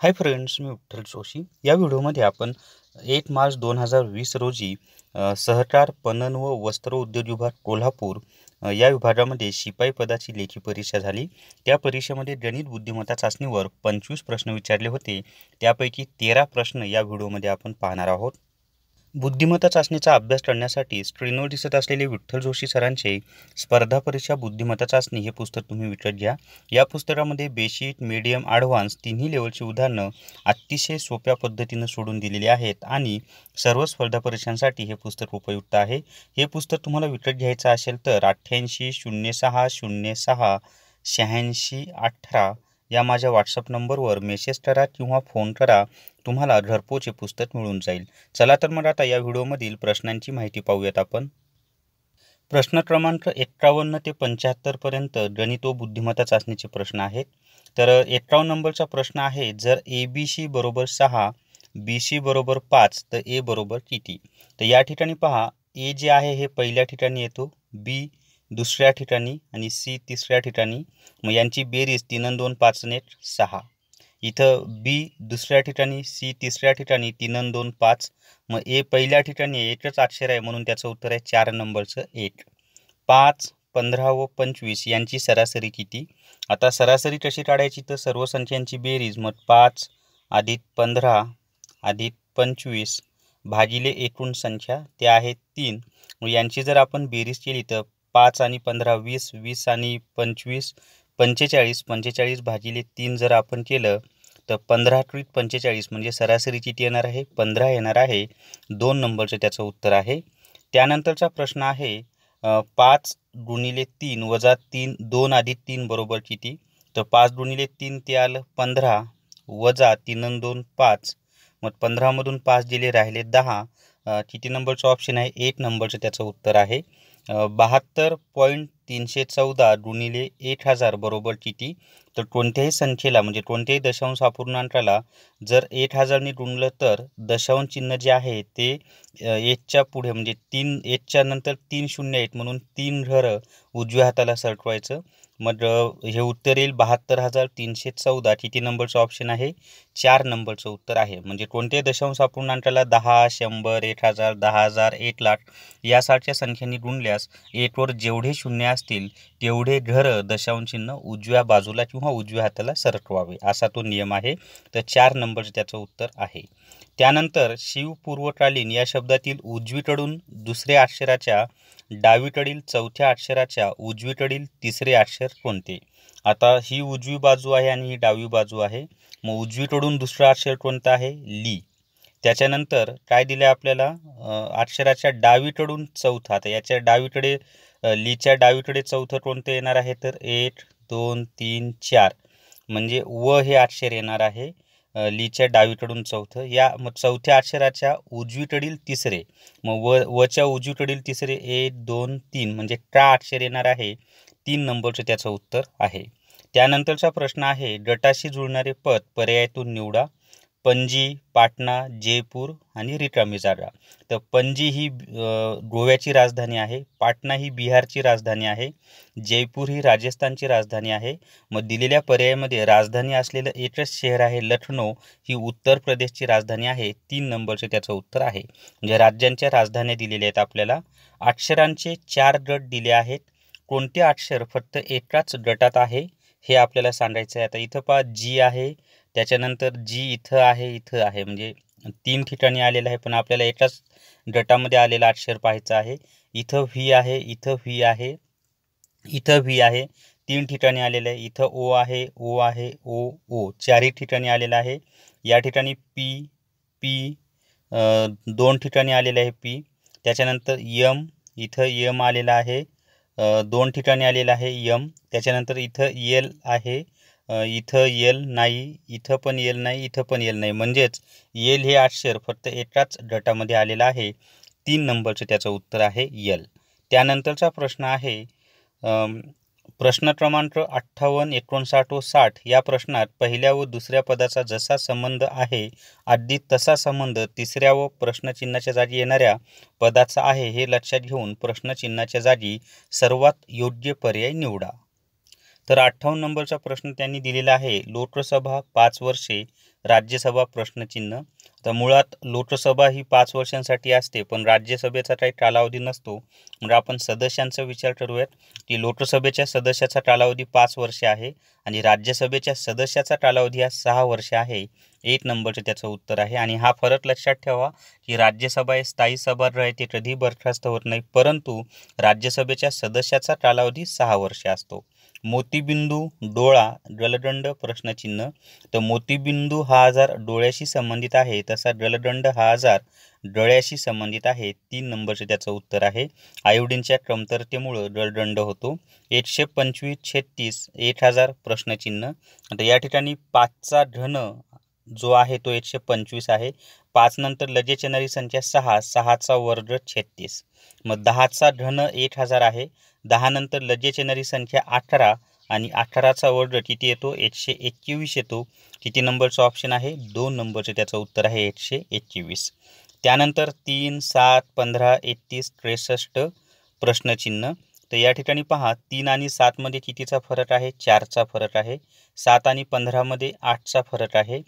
हाय friends मी विठ्ठल जोशी. या व्हिडिओमध्ये आपण एक मार्च दोन हजार वीस रोजी सहकार पणन व वस्त्र उद्योग विभाग कोल्हापूर या विभागामध्ये शिपाई पदाची लेखी परीक्षा झाली. त्या परीक्षेमध्ये गणित बुद्धिमत्ता चाचणीवर पंचवीस प्रश्न विचारले होते. त्यापैकी तेरा प्रश्न या व्हिडिओमध्ये आपण पाहणार आहोत. बुद्धिमत्ता चाचणीचा अभ्यास करण्यासाठी स्क्रीनवर दिसत असलेले विठ्ठल जोशी सरांचे स्पर्धा परीक्षा बुद्धिमत्ता चाचणी हे पुस्तक तुम्ही विकत घ्या. या पुस्तकामध्ये बेसिक मीडियम ॲडव्हान्स तिन्ही लेवलची उदाहरणं अतिशय सोप्या पद्धतीनं सोडून दिलेली आहेत आणि सर्व स्पर्धा परीक्षांसाठी हे पुस्तक उपयुक्त आहे. हे पुस्तक तुम्हाला विकत घ्यायचं असेल तर अठ्ठ्याऐंशी शून्य सहा शून्य सहा शहाऐंशी अठरा या माझ्या व्हॉट्सअप नंबरवर मेसेज करा किंवा फोन करा. तुम्हाला घरपोचे पुस्तक मिळून जाईल. चला तर मग आता या व्हिडिओमधील प्रश्नांची माहिती पाहूयात आपण. प्रश्न क्रमांक एक्कावन्न ते पंच्याहत्तरपर्यंत गणित व बुद्धिमत्ता चाचणीचे प्रश्न आहेत. तर एक्कावन्न नंबरचा प्रश्न आहे जर ए बी सी बरोबर सहा बी सी बरोबर पाच तर ए बरोबर किती? तर या ठिकाणी पहा ए जे आहे हे पहिल्या ठिकाणी येतो बी दुसऱ्या ठिकाणी आणि सी तिसऱ्या ठिकाणी. मग यांची बेरीज तीन आणि दोन पाच नेट एक सहा. इथं बी दुसऱ्या ठिकाणी सी तिसऱ्या ठिकाणी तीन आणि दोन पाच. मग ए पहिल्या ठिकाणी एकच अक्षर आहे म्हणून त्याचं उत्तर आहे चार नंबरचं एक. पाच पंधरा व पंचवीस यांची सरासरी किती? आता सरासरी कशी काढायची? तर सर्व संख्यांची बेरीज. मग पाच अधिक पंधरा अधिक पंचवीस भागिले एकूण संख्या ते आहे तीन. मग यांची जर आपण बेरीज केली तर पाच आणि पंधरा वीस वीस आणि पंचवीस पंचेचाळीस पंचेचाळीस भागिले तीन जर आपण केलं तर पंधरा ट्रीट पंचेचाळीस म्हणजे सरासरी किती येणार आहे पंधरा येणार आहे दोन नंबरचं त्याचं उत्तर आहे. त्यानंतरचा प्रश्न आहे पाच गुणिले तीन वजा तीन दोन अधिक तीन बरोबर किती? तर पाच गुणिले तीन ते आलं पंधरा वजा तीन दोन पाच. मग पंधरामधून पाच दिले राहिले दहा. किती नंबरचं ऑप्शन आहे? एक नंबरचं त्याचं उत्तर आहे. बहात्तर पॉईंट तीनशे चौदा गुणिले एक हजार बरोबर किती? तर कोणत्याही संख्येला म्हणजे कोणत्याही दशांश अपूर्णांकाला जर एक हजारने गुणलं तर दशांश चिन्ह जे आहे ते अ, पुढे म्हणजे तीन एकच्या नंतर तीन शून्य एट म्हणून तीन घरं उजव्या हाताला सरकवायचं. मग हे उत्तर येईल बहात्तर हजार तीनशे चौदा. किती नंबरचं ऑप्शन आहे. चार नंबरचं उत्तर आहे. म्हणजे कोणत्याही दशांश अपूर्णांकाला दहा शंभर एक हजार दहा हजार एक लाख यासारख्या संख्येने गुणल्यास एकवर जेवढे शून्य असतील तेवढे घरं दशांश चिन्ह उजव्या बाजूला किंवा उजव्या हाताला सरकवावे असा तो नियम आहे. तर चार नंबर त्याचं उत्तर आहे. त्यानंतर शिवपूर्वकालीन या शब्दातील उजवीकडून दुसऱ्या अक्षराच्या डावीकडील चौथ्या अक्षराच्या उजवीकडील तिसरे अक्षर कोणते? आता ही उजवी बाजू आहे आणि ही डावी बाजू आहे. मग उजवीकडून दुसरं अक्षर कोणतं आहे? ली. त्याच्यानंतर काय दिलं आहे आपल्याला अक्षराच्या डावीकडून चौथा. आता याच्या डावीकडे लीच्या डावीकडे चौथं कोणतं येणार आहे? तर एक दोन तीन चार. म्हणजे व हे अक्षर येणार आहे लीच्या डावीकडून चौथं. या मग चौथ्या अक्षराच्या उजवीकडील तिसरे. मग व वच्या उजवीकडील तिसरे एक दोन तीन. म्हणजे का अक्षर येणार आहे. तीन नंबरचं त्याचं उत्तर आहे. त्यानंतरचा प्रश्न आहे गटाशी जुळणारे पद पर्यायातून निवडा. पणजी पाटणा जयपूर आणि रिकामी जागा तर पणजी ही गोव्याची राजधानी आहे पाटणा ही बिहारची राजधानी आहे जयपूर ही राजस्थानची राजधानी आहे. मग दिलेल्या पर्यायामध्ये राजधानी असलेलं एकच शहर आहे लखनौ ही उत्तर प्रदेशची राजधानी आहे तीन नंबरचं त्याचं उत्तर आहे. म्हणजे राज्यांच्या राजधान्या दिलेल्या आहेत आपल्याला. अक्षरांचे चार गट दिले आहेत. कोणते अक्षर फक्त एकाच गटात आहे हे आपल्याला सांगायचं आहे. आता इथं पहा जी आहे त्याच्यानंतर जी इथं आहे इथं आहे. म्हणजे तीन ठिकाणी आलेलं आहे पण आपल्याला एकाच गटामध्ये आलेला अक्षर पाहायचं आहे. इथं व्ही आहे इथं व्ही आहे इथं व्ही आहे. तीन ठिकाणी आलेलं आहे. इथं ओ आहे ओ आहे ओ ओ चारही ठिकाणी आलेलं आहे. या ठिकाणी पी पी दोन ठिकाणी आलेलं आहे पी त्याच्यानंतर यम इथं यम आलेलं आहे. दोन ठिकाणी आलेलं आहे यम त्याच्यानंतर इथं एल आहे. इथं येल नाही इथं पण येल नाही इथं पण येल नाही. म्हणजेच येल हे अक्षर फक्त एकाच गटामध्ये आलेलं आहे. तीन नंबरचं त्याचं उत्तर आहे यल. त्यानंतरचा प्रश्न आहे प्रश्न क्रमांक अठ्ठावन्न एकोणसाठ व साठ. या प्रश्नात पहिल्या व दुसऱ्या पदाचा जसा संबंध आहे अगदी तसा संबंध तिसऱ्या व प्रश्नचिन्हाच्या जागी येणाऱ्या पदाचा आहे हे लक्षात घेऊन प्रश्नचिन्हाच्या जागी सर्वात योग्य पर्याय निवडा. तर अठ्ठावन्न नंबरचा प्रश्न त्यांनी दिलेला आहे. लोकसभा पाच वर्षे राज्यसभा प्रश्नचिन्ह. तर मुळात लोकसभा ही पाच वर्षांसाठी असते पण राज्यसभेचा काही कालावधी नसतो. म्हणजे आपण सदस्यांचा विचार करूयात की लोकसभेच्या सदस्याचा कालावधी पाच वर्षे आहे आणि राज्यसभेच्या सदस्याचा कालावधी हा सहा वर्ष आहे. एक नंबरचं त्याचं उत्तर आहे. आणि हा फरक लक्षात ठेवा की राज्यसभा हे स्थायी सभा राहते कधी बरखास्त होत नाही. परंतु राज्यसभेच्या सदस्याचा कालावधी सहा वर्ष असतो. मोतीबिंदू डोळा जलदंड प्रश्नचिन्ह. तर मोतीबिंदू हा आजार डोळ्याशी संबंधित आहे. तसा जलदंड हा आजार डोळ्याशी संबंधित आहे. तीन नंबरचे त्याचं उत्तर आहे. आयोडीनच्या कमतरतेमुळं जलदंड होतो. एकशे पंचवीस छत्तीस एक हजार प्रश्नचिन्ह. आता या ठिकाणी पाचचा घन जो आहे तो एकशे पंचवीस आहे. पाच नंतर लगेच येणारी संख्या सहा सहाचा वर्ग छत्तीस. मग दहाचा धन एक हजार आहे. दहा नंतर लगेच येणारी संख्या अठरा आणि अठराचा वर्ग किती येतो? एकशे एकवीस येतो. किती नंबरचं ऑप्शन आहे? दोन नंबरचं त्याचं उत्तर आहे एकशे एकवीस. त्यानंतर तीन सात पंधरा एकतीस त्रेसष्ट प्रश्नचिन्ह. तर या ठिकाणी पहा तीन आणि सातमध्ये कितीचा फरक आहे? चारचा फरक आहे. सात आणि पंधरामध्ये आठचा फरक आहे.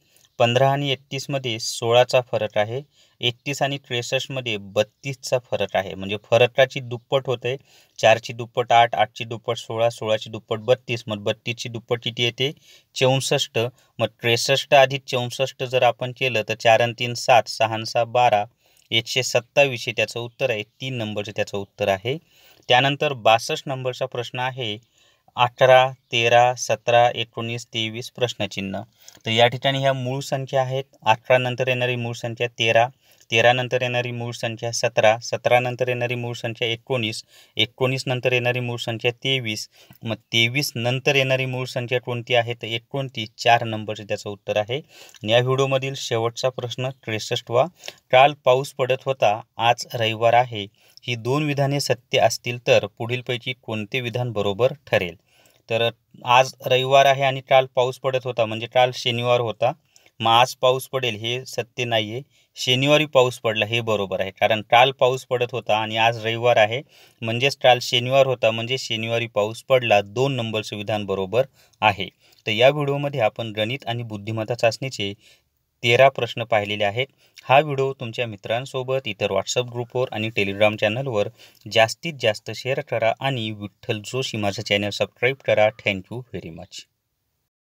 पंधरा आणि एकतीसमध्ये सोळाचा फरक आहे. एकतीस आणि त्रेसष्टमध्ये बत्तीसचा फरक आहे. म्हणजे फरकाची दुप्पट होते. चारची दुप्पट आठ आठची दुप्पट सोळा सोळाची दुप्पट बत्तीस. मग बत्तीसची दुप्पट किती येते? चौसष्ट. मग त्रेसष्ट आधी चौसष्ट जर आपण केलं तर चार आणि तीन सात सहा सहा बारा. एकशे सत्तावीस हे त्याचं उत्तर आहे. तीन नंबरचं त्याचं उत्तर आहे. त्यानंतर बासष्ट नंबरचा प्रश्न आहे. अठरा तेरा सतरा एकोणीस तेवीस प्रश्नचिन्ह. तर या ठिकाणी ह्या मूळ संख्या आहेत. अठरानंतर येणारी मूळ संख्या तेरा. तेरानंतर येणारी मूळ संख्या सतरा सतरानंतर येणारी मूळ संख्या एकोणीस एकोणीस नंतर येणारी मूळ संख्या तेवीस. मग तेवीस नंतर येणारी मूळ संख्या कोणती आहे? तर एकोणतीस. चार नंबरचे त्याचं उत्तर आहे. या व्हिडिओमधील शेवटचा प्रश्न त्रेसष्टवा काल पाऊस पडत होता आज रविवार आहे. ही दोन विधाने सत्य असतील तर पुढीलपैकी कोणते विधान बरोबर ठरेल? तर आज रविवार आहे आणि काल पाऊस पडत होता म्हणजे काल शनिवार होता. मग आज पाऊस पडेल हे सत्य नाही आहे शनिवारी पाऊस पडला हे बरोबर आहे. कारण काल पाऊस पडत होता आणि आज रविवार आहे. म्हणजेच काल शनिवार होता म्हणजे शनिवारी पाऊस पडला. दोन नंबरचं विधान बरोबर आहे. तर या व्हिडिओमध्ये आपण गणित आणि बुद्धिमत्ता चाचणीचे तेरा प्रश्न पाहिलेले आहेत. हा व्हिडिओ तुमच्या मित्रांसोबत इतर व्हॉट्सअप ग्रुपवर आणि टेलिग्राम चॅनलवर जास्तीत जास्त शेअर करा आणि विठ्ठल जोशी माझं चॅनल सबस्क्राईब करा. Thank you very much